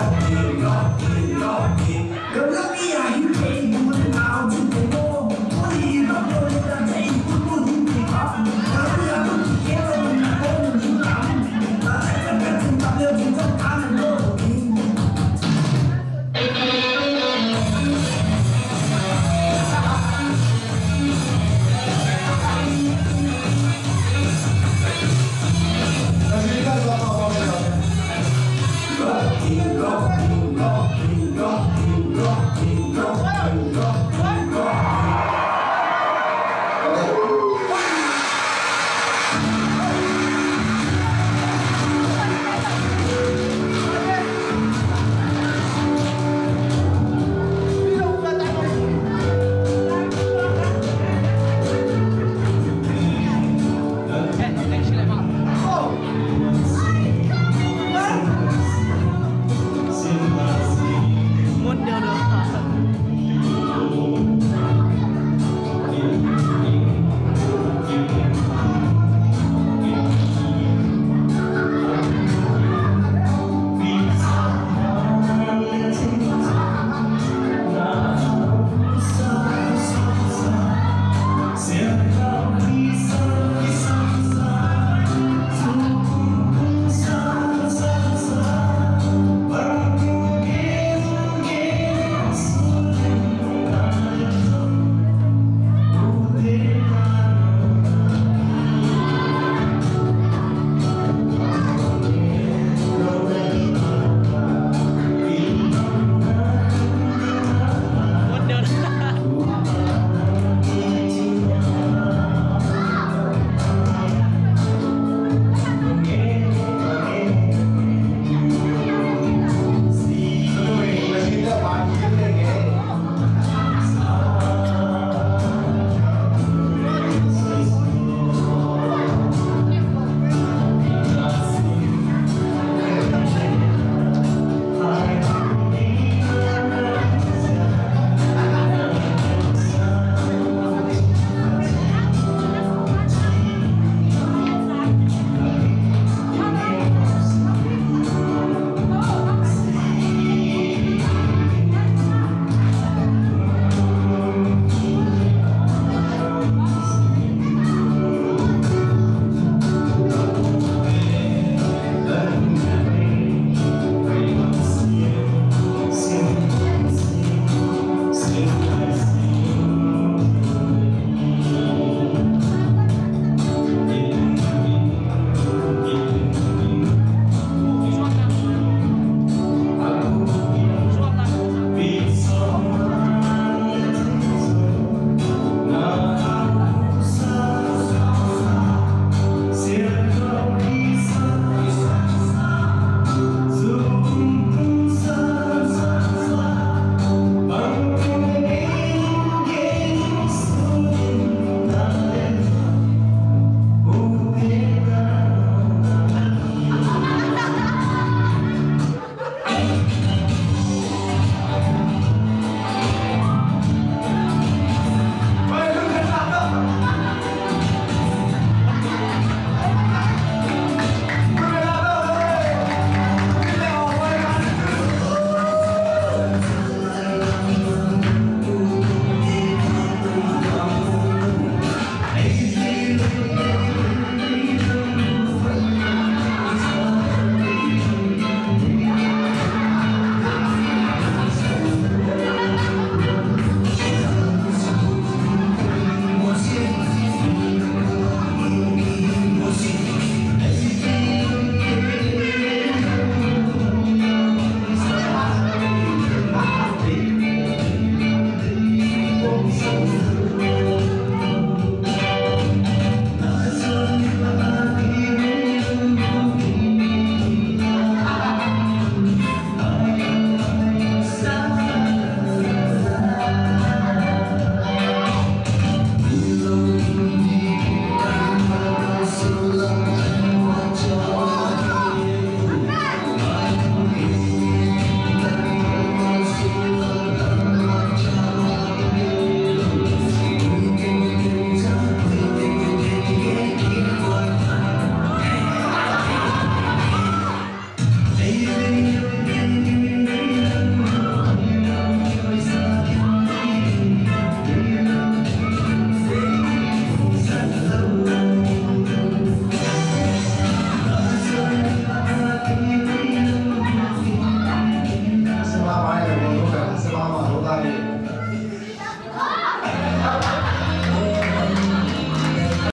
lucky, lucky, lucky. You're lucky. 泪眼问花，花不语。乱红飞过秋千去。砌成此恨谁人诉？山盟虽在，锦书难托。莫将心事付瑶琴。知音难觅，有谁听？泪眼问花花不语，乱红飞过秋千去。